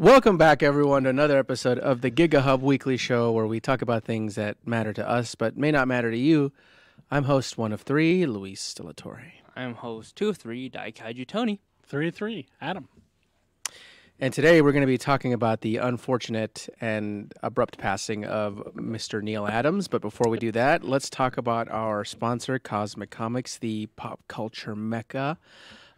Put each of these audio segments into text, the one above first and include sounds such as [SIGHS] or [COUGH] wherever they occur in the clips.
Welcome back, everyone, to another episode of the Gega Hub Weekly Show, where we talk about things that matter to us but may not matter to you. I'm host one of three, Luis Stilatore. I'm host two of three, Daikaiju Tony. Three of three, Adam. And today we're going to be talking about the unfortunate and abrupt passing of Mr. Neal Adams. But before we do that, let's talk about our sponsor, Cosmic Comics, the pop culture mecca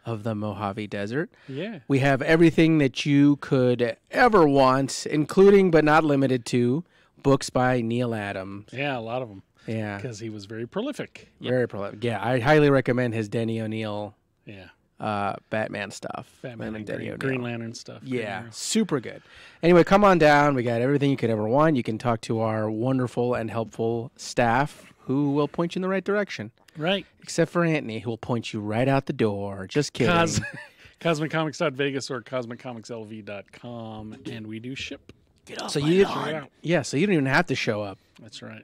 of the Mojave Desert. Yeah. We have everything that you could ever want, including but not limited to books by Neal Adams. Yeah, a lot of them Yeah, because he was very prolific. very prolific. Yeah, I highly recommend his Denny O'Neil Yeah. uh, Batman stuff. Batman and Denny Green, Green Lantern stuff. Yeah, Arrow. super good. Anyway, come on down. We got everything you could ever want. You can talk to our wonderful and helpful staff who will point you in the right direction. Right. Except for Anthony, who will point you right out the door. Just kidding. Cos- [LAUGHS] CosmicComics.vegas or CosmicComicSLV.com, and we do ship. Get off so you, lawn. yeah, so you don't even have to show up. That's right.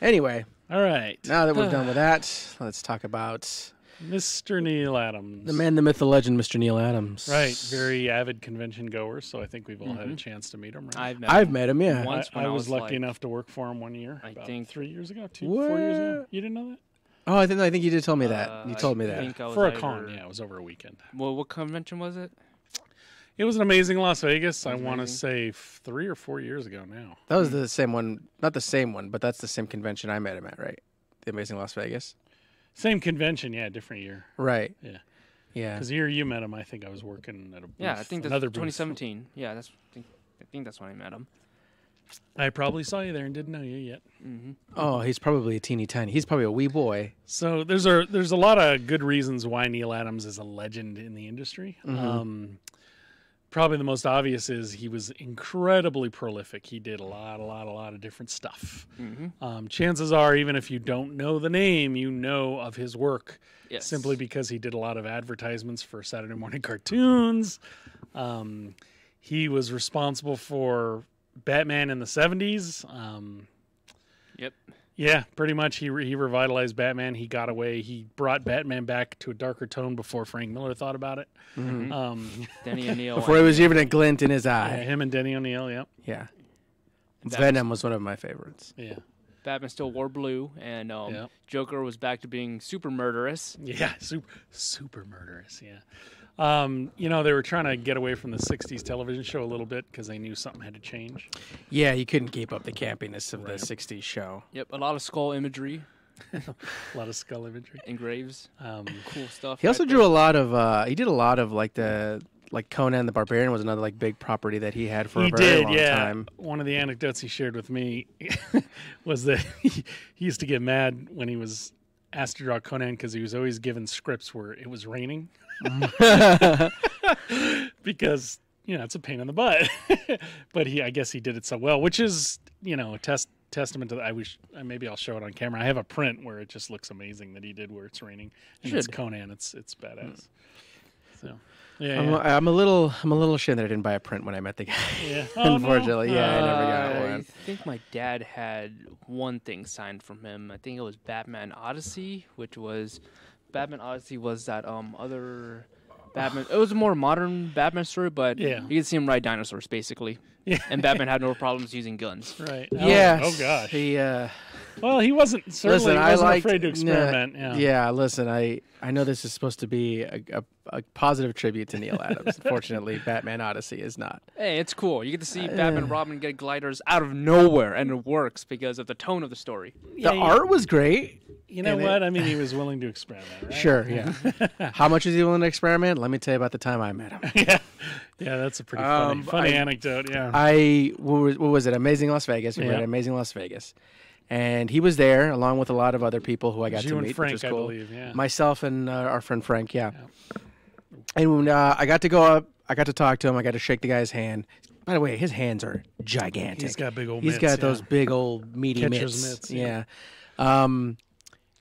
Anyway, All right. now that we're done [SIGHS] with that, let's talk about Mr. Neal Adams. the man, the myth, the legend, Mr. Neal Adams. Right. Very avid convention goer, so I think we've all had a chance to meet him. Right? I've met I've him met him. Yeah. once I, when I I was, was lucky like- enough to work for him one year. I about think- three years ago, two, four years ago. You didn't know that? Oh, I think I think you did tell me that. Uh, you told me I that. I was For a either- con, yeah, it was over a weekend. Well, what convention was it? It was an amazing Las Vegas. I want to say f- three or four years ago now. That was the same one, not the same one, but that's the same convention I met him at, right? The Amazing Las Vegas. Same convention, yeah, different year. Right. Yeah. Yeah. Because the year you met him, I think I was working at a booth, Yeah, I think that's another booth. 2017. Yeah, that's. I think, I think that's when I met him. I probably saw you there and didn't know you yet. hmm Oh, he's probably a teeny tiny. He's probably a wee boy. So there's a there's a lot of good reasons why Neal Adams is a legend in the industry. Mhm. Um, probably the most obvious is he was incredibly prolific. He did a lot, a lot, a lot of different stuff. hmm Um, chances are, even if you don't know the name, you know of his work Yes. simply because he did a lot of advertisements for Saturday morning [LAUGHS] cartoons. Um, he was responsible for Batman in the 70s. Um, Yep. Yeah, pretty much. He, re- he revitalized Batman. He got away. He brought Batman back to a darker tone before Frank Miller thought about it. Mhm. Um, Denny [LAUGHS] O'Neil. Before it was even a glint in his yeah, eye. him and Denny O'Neil. Yep. Yeah. That Venom was one of my favorites. Yeah. Batman still wore blue, and um, Yeah. Joker was back to being super murderous. Yeah, [LAUGHS] super, super murderous. Yeah. Um, you know, they were trying to get away from the 60s television show a little bit because they knew something had to change. Yeah, you couldn't keep up the campiness of Right. the 60s show. Yep, a lot of skull imagery [LAUGHS] A lot of skull imagery. and graves. Um, Cool stuff. He also right drew a lot of, uh, he did a lot of like the, like Conan the Barbarian was another like big property that he had for he a very did, long yeah. time. One of the anecdotes he shared with me [LAUGHS] was that he, [LAUGHS] he used to get mad when he was asked to draw Conan because he was always given scripts where it was raining [LAUGHS] because you know it's a pain in the butt. [LAUGHS] but he, I guess, he did it so well, which is you know a test testament to. The, I wish maybe I'll show it on camera. I have a print where it just looks amazing that he did where it's raining. And it's Conan. It's it's badass. Hmm. So yeah, I'm, yeah. I'm a little, I'm a little ashamed that I didn't buy a print when I met the guy. yeah. [LAUGHS] Oh, no. Unfortunately, yeah, I never got one. I think my dad had one thing signed from him. I think it was Batman Odyssey, which was Batman Odyssey was that um other Batman. It was a more modern Batman story, but Yeah. you could see him ride dinosaurs basically, Yeah. and Batman had no problems using guns. Right. Yeah. Oh, oh gosh. He, uh, Well, he wasn't certainly listen, I wasn't liked, afraid to nah, experiment. yeah. yeah, listen, I, I know this is supposed to be a, a, a positive tribute to Neal Adams. [LAUGHS] Unfortunately, Batman Odyssey is not. Hey, it's cool. You get to see Uh, Batman and Robin get gliders out of nowhere, and it works because of the tone of the story. Yeah, the you- art was great. You know and it- what? I mean, he was willing to experiment. Right? Sure, yeah. [LAUGHS] How much is he willing to experiment? Let me tell you about the time I met him. [LAUGHS] yeah. Yeah, that's a pretty funny, Um, funny I- anecdote. Yeah. I what was, what was it? Amazing Las Vegas. We were Yeah. at Amazing Las Vegas, and he was there along with a lot of other people who I got you to meet, Frank, which was I cool. believe. Yeah. Myself and uh, our friend Frank. Yeah. And when, uh, I got to go up, I got to talk to him. I got to shake the guy's hand. By the way, his hands are gigantic. He's got big old. He's mitts, got yeah. those big old meaty Catcher's mitts. mitts, yeah. yeah. Um,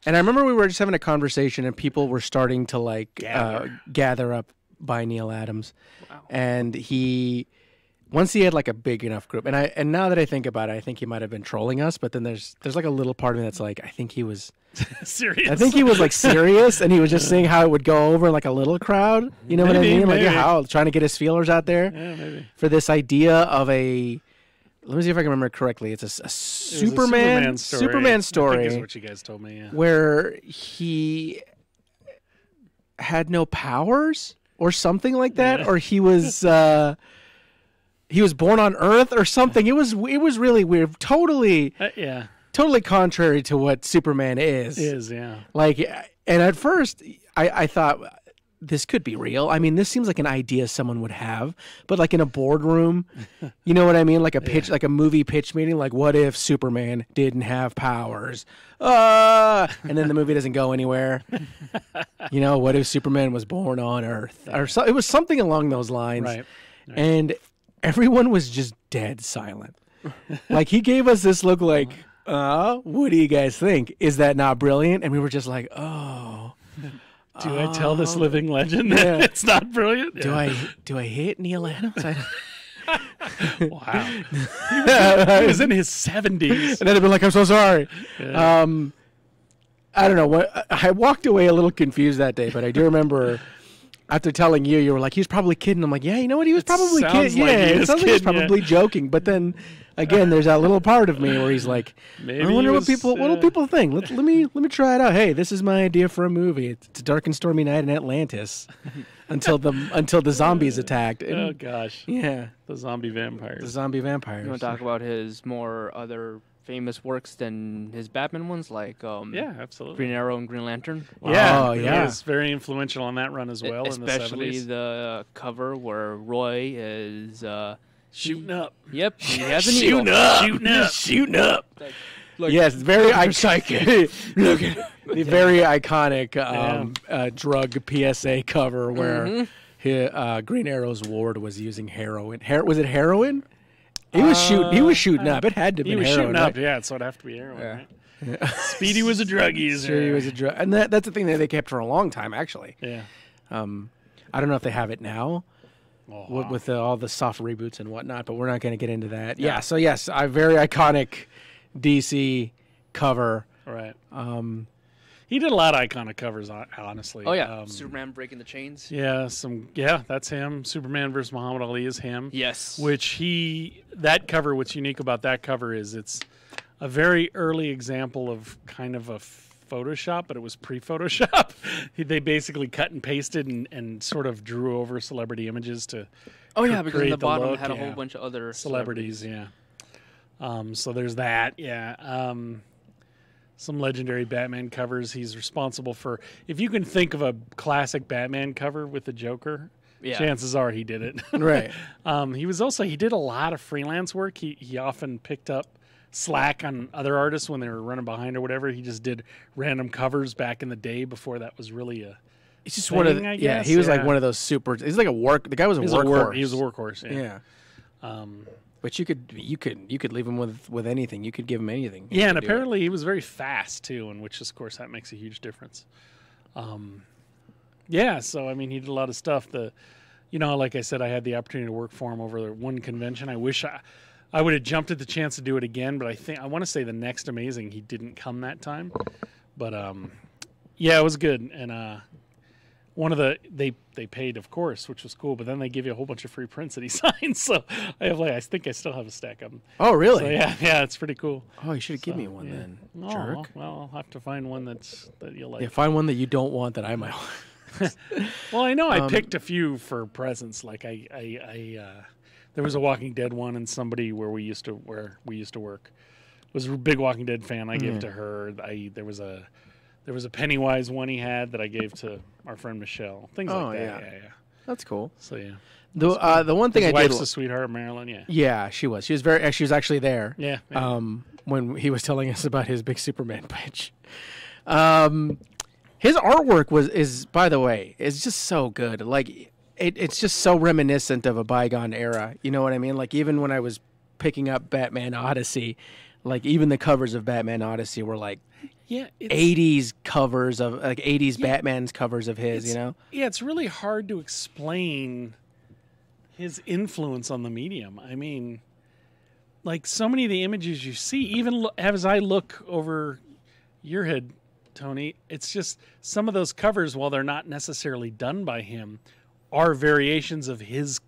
and I remember we were just having a conversation, and people were starting to like Uh, Gather. gather up by Neal Adams, Wow. and he once he had like a big enough group, and I and now that I think about it, I think he might have been trolling us. But then there's there's like a little part of me that's like, I think he was, [LAUGHS] Serious. I think he was like serious, and he was just seeing how it would go over like a little crowd. You know what I Maybe, mean? Like how trying to get his feelers out there Yeah, maybe. for this idea of a. Let me see if I can remember correctly. It's a, a It a Superman story. Superman I think story is what you guys told me. Yeah. where he had no powers or something like that, Yeah. or he was uh, he was born on Earth or something. It was it was really weird. Totally Uh, yeah. totally contrary to what Superman is. Is yeah. Like, and at first I I thought. This could be real. I mean, this seems like an idea someone would have, but like in a boardroom, [LAUGHS] you know what I mean? Like a pitch, like a movie pitch meeting. Like, what if Superman didn't have powers? Ah, and then the movie doesn't go anywhere. [LAUGHS] you know, what if Superman was born on Earth, or so, it was something along those lines. Right. And everyone was just dead silent. like he gave us this look, like, uh, what do you guys think? Is that not brilliant? And we were just like, oh. [LAUGHS] Do I tell this living legend Yeah. that it's not brilliant? Do I do I hate Neal Adams? I, [LAUGHS] Wow. [LAUGHS] he was in his seventies. and I'd have been like, I'm so sorry. Um, I don't know what. I walked away a little confused that day, but I do remember after telling you, you were like, he's probably kidding. I'm like, yeah, you know what? He was probably kidding. like yeah, he it is sounds like he's kidding, yeah. probably joking. But then again, there's that little part of me where he's like, Maybe I wonder was, what people what do uh, people think. Let, let me let me try it out. Hey, this is my idea for a movie. It's, it's a dark and stormy night in Atlantis [LAUGHS] until the until the zombies attacked. And- Oh gosh, yeah, the zombie vampires. the zombie vampires. You want to talk about his more other famous works than his Batman ones, like um, Yeah, absolutely. Green Arrow and Green Lantern? Yeah, Oh, he yeah. was very influential on that run as well. especially in the 70s. the cover where Roy is. Uh, shooting up, yep, he [LAUGHS] has an Shooting eagle. up, shooting up. [LAUGHS] shooting up. Like, yes, very iconic. [LAUGHS] Look at the very iconic um, uh, drug PSA cover where Mm-hmm. he, uh, Green Arrow's ward was using heroin. Her- was it heroin? He was shooting. He was shooting up. It had to be He was heroin. shooting up, right? yeah, so it'd have to be heroin, Yeah. right? [LAUGHS] Speedy was a drug user. Sure, he was a drug, and that, that's the thing that they kept for a long time. Actually, yeah. um, I don't know if they have it now. Oh, with, with the, all the soft reboots and whatnot, but we're not going to get into that. Yeah. So yes, a very iconic DC cover. right. Um, He did a lot of iconic covers, honestly. Oh yeah, Um, Superman breaking the chains. yeah, some yeah, that's him. Superman versus Muhammad Ali is him. Yes. Which he that cover. What's unique about that cover is it's a very early example of kind of a Photoshop, but it was pre-Photoshop. [LAUGHS] They basically cut and pasted and, and sort of drew over celebrity images to oh yeah, because in the the bottom look, had a yeah. whole bunch of other celebrities. Yeah. Um, so there's that. Yeah. Um, some legendary Batman covers. He's responsible for. If you can think of a classic Batman cover with the Joker, Yeah. chances are he did it. [LAUGHS] right. um, he was also he did a lot of freelance work. He he often picked up slack on other artists when they were running behind or whatever. He just did random covers back in the day before that was really a. He's just one of the, I yeah. He was like one of those super. He's like a work. The guy was a He was workhorse. a work. He was a workhorse. Yeah. Yeah. Um, But you could you could you could leave him with with anything. You could give him anything. He Yeah, and do it. apparently he was very fast too, and which of course that makes a huge difference. Um, yeah, so I mean, he did a lot of stuff. The, you know, like I said, I had the opportunity to work for him over one convention. I wish I, I would have jumped at the chance to do it again, but I think I want to say the next amazing he didn't come that time. But um, yeah, it was good, and uh, one of the they they paid of course, which was cool. But then they give you a whole bunch of free prints that he [LAUGHS] signed. So I have like I think I still have a stack of them. Oh really? So yeah, [LAUGHS] yeah, it's pretty cool. Oh, you should have given me one yeah. then. Oh, Jerk. Well, I'll have to find one that's that you'll like. Yeah, find one that you don't want that I might. want. [LAUGHS] Well, I know I Um, picked a few for presents. Like I, I, I uh, there was a Walking Dead one, and somebody where we used to where we used to work was a big Walking Dead fan. I gave to her. I there was a there was a Pennywise one he had that I gave to our friend Michelle. Things Oh, like that. yeah. Yeah, yeah. That's cool. So yeah, The uh, the one thing his I did. wife's a sweetheart, Marilyn. Yeah, Yeah, she was. She was very. She was actually there. yeah. yeah. um, when he was telling us about his big Superman [LAUGHS] pitch. Um, his artwork was is by the way is just so good. Like it, it's just so reminiscent of a bygone era. You know what I mean? Like even when I was picking up Batman Odyssey, like even the covers of Batman Odyssey were like yeah, it's, 80s covers of like 80s Yeah. Batman's covers of his. You know? yeah, it's really hard to explain his influence on the medium. I mean, like so many of the images you see, even as I look over your head, Tony, it's just some of those covers, while they're not necessarily done by him, are variations of his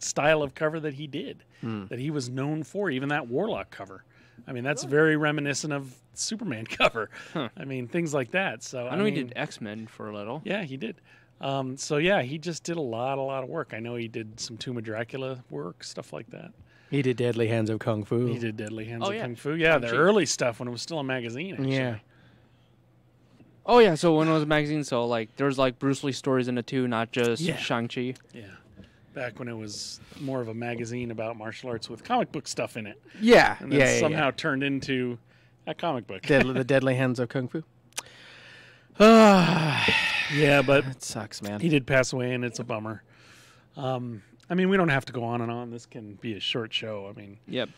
style of cover that he did, hmm. that he was known for. Even that Warlock cover. I mean, that's very reminiscent of Superman [LAUGHS] cover. I mean, things like that. So I know mean, he did X Men for a little. yeah, he did. Um, so yeah, he just did a lot, a lot of work. I know he did some Tomb of Dracula work, stuff like that. He did Deadly Hands of Kung Fu. He did Deadly Hands Oh, of yeah. Kung Fu. Yeah, the Shang-Chi. early stuff when it was still a magazine. Actually. Yeah. Oh yeah, so when it was a magazine, so like there was like Bruce Lee stories in it too, not just Yeah. Shang Chi. yeah. Back when it was more of a magazine about martial arts with comic book stuff in it, Yeah, and then yeah, yeah, somehow yeah. turned into a comic book. Deadly, the Deadly Hands of Kung Fu. Ah, [SIGHS] yeah, but it sucks, man. he did pass away, and it's a bummer. Um, I mean, we don't have to go on and on. This can be a short show. I mean, Yep.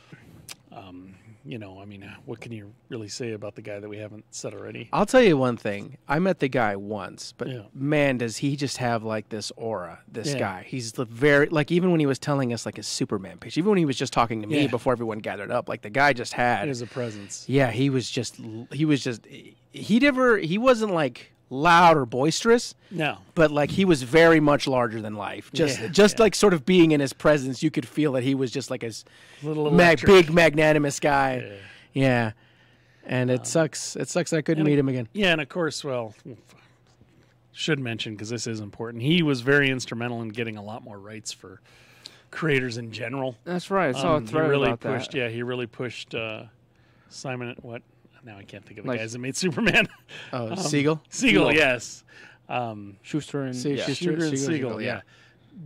um, you know, I mean, what can you really say about the guy that we haven't said already? I'll tell you one thing. I met the guy once, but Yeah. man, does he just have like this aura? This Yeah. guy. He's the very like even when he was telling us like his Superman pitch, even when he was just talking to me Yeah. before everyone gathered up, like the guy just had. It is a presence. yeah, he was just he was just he never he wasn't like loud or boisterous, No, but like he was very much larger than life. Just Yeah, just yeah. like sort of being in his presence, you could feel that he was just like a little mag- big magnanimous guy. Yeah. Yeah. And it sucks. It sucks that I couldn't meet him again. Yeah, and of course, well, should mention because this is important. He was very instrumental in getting a lot more rights for creators in general. That's right. I saw Um, a he thread really about pushed. that. Yeah, he really pushed uh, Simon. What? Now I can't think of the Like- guys that made Superman. [LAUGHS] Oh, Siegel. Siegel, Siegel. yes. Um, Shuster and See, yeah. Shuster- Shooter and Siegel, Siegel, Siegel, yeah. yeah.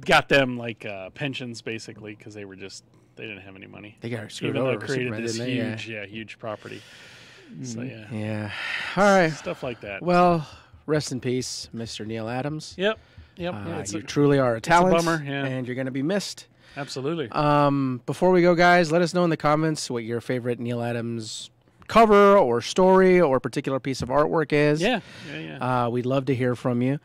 Got them like uh, pensions basically because they were just they didn't have any money. They got screwed Even though over. it created Superman, this didn't they? Yeah. huge, yeah. huge property. So yeah, Yeah. All right. stuff like that. Well, rest in peace, Mr. Neal Adams. Yep, yep. Uh, yeah, it's you a- truly are a talent, bummer, yeah. and you're going to be missed. absolutely. Um, before we go, guys, let us know in the comments what your favorite Neal Adams cover or story or particular piece of artwork is. yeah, yeah, yeah. Uh, we'd love to hear from you.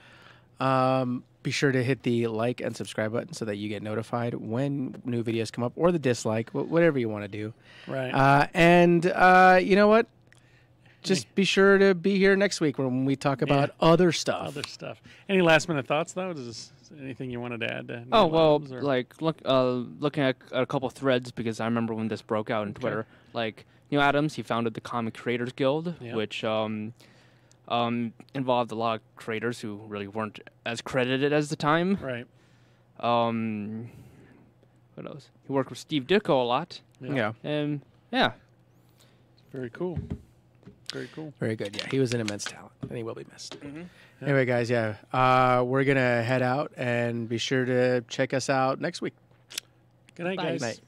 Um, be sure to hit the like and subscribe button so that you get notified when new videos come up, or the dislike, whatever you want to do. right. Uh, and uh, you know what? Just be sure to be here next week when we talk about other stuff. Other stuff. Any last minute thoughts though? Is is anything you wanted to add? To Oh well, or- like look, uh, looking at a couple threads because I remember when this broke out on Twitter. Like Neal Adams, he founded the Comic Creators Guild, Yeah. which um, um, involved a lot of creators who really weren't as credited as the time. right. Um, what else? He worked with Steve Ditko a lot, Yeah. yeah, and yeah, Very cool. Very cool. very good. Yeah, he was an immense talent, and he will be missed. Anyway, guys, yeah, uh, we're gonna head out, and be sure to check us out next week. Good night, Bye. guys. Night.